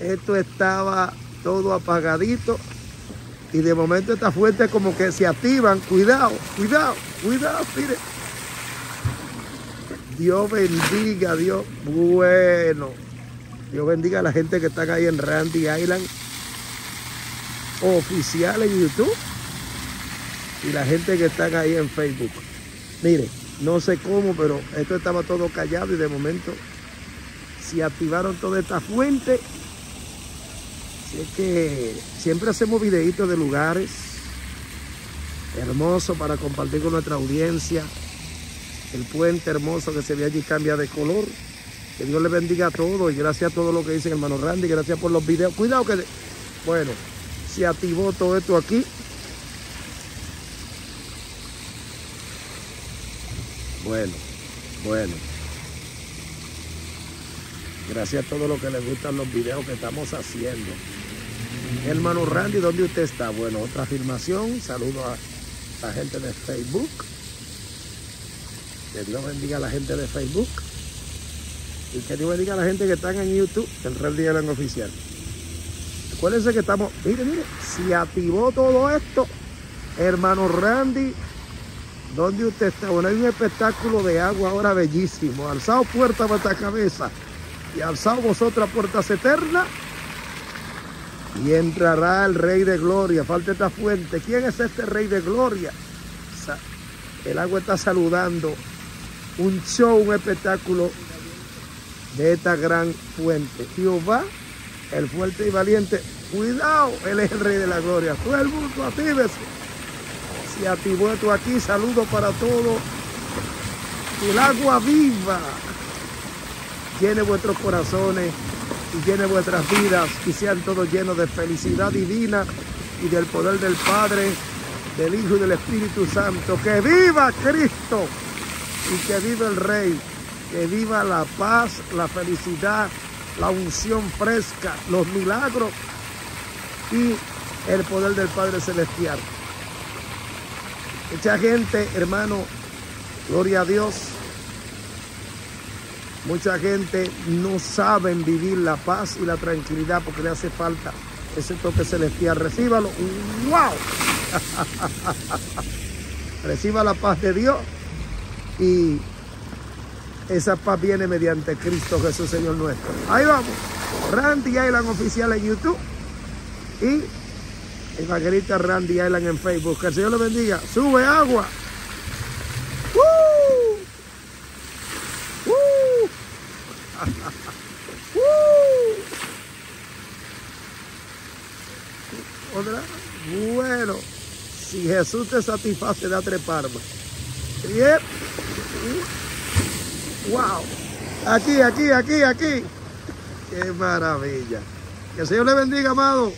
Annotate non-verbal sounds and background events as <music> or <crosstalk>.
esto estaba todo apagadito y de momento estas fuentes como que se activan. Cuidado, cuidado, cuidado, mire. Dios bendiga, Dios bueno. Dios bendiga a la gente que están ahí en Randy Island oficial en YouTube y la gente que están ahí en Facebook. Mire, no sé cómo, pero esto estaba todo callado y de momento se activaron todas estas fuentes. Así es que siempre hacemos videitos de lugares hermosos para compartir con nuestra audiencia. El puente hermoso que se ve allí cambia de color. Que Dios le bendiga a todos y gracias a todo lo que dice hermano Randy. Gracias por los videos. Cuidado que... Bueno, se activó todo esto aquí. Bueno, bueno. Gracias a todos los que les gustan los videos que estamos haciendo. Hermano Randy, ¿dónde usted está? Bueno, otra afirmación. Saludo a la gente de Facebook. Que Dios bendiga a la gente de Facebook. Y que Dios bendiga a la gente que está en YouTube, el Randy Alan Oficial. Acuérdense que estamos, mire, mire, se activó todo esto. Hermano Randy, ¿dónde usted está? Bueno, hay un espectáculo de agua ahora bellísimo. Alzado puerta para cabeza y alzado vosotras puertas eternas. Y entrará el Rey de Gloria. Falta esta fuente. ¿Quién es este Rey de Gloria? El agua está saludando un show, un espectáculo de esta gran fuente. Jehová el fuerte y valiente. Cuidado, él es el rey de la gloria. Todo el mundo actívese. Si activó esto aquí, saludo para todos. El agua viva llene vuestros corazones y llene vuestras vidas y sean todos llenos de felicidad divina y del poder del Padre, del Hijo y del Espíritu Santo. Que viva Cristo y que viva el Rey. Que viva la paz, la felicidad la unción fresca, los milagros y el poder del Padre Celestial. Mucha gente, hermano, gloria a Dios. Mucha gente no sabe vivir la paz y la tranquilidad porque le hace falta ese toque celestial. Recíbalo. ¡Wow! <laughs> Reciba la paz de Dios y esa paz viene mediante Cristo Jesús, Señor nuestro. Ahí vamos. Randy Island oficial en YouTube y Evangelista Randy Island en Facebook. Que el Señor le bendiga. Sube agua. Bueno, si Jesús te satisface, da tres palmas. Yep. ¡Wow! Aquí, aquí, aquí, aquí. ¡Qué maravilla! Que el Señor le bendiga, amado.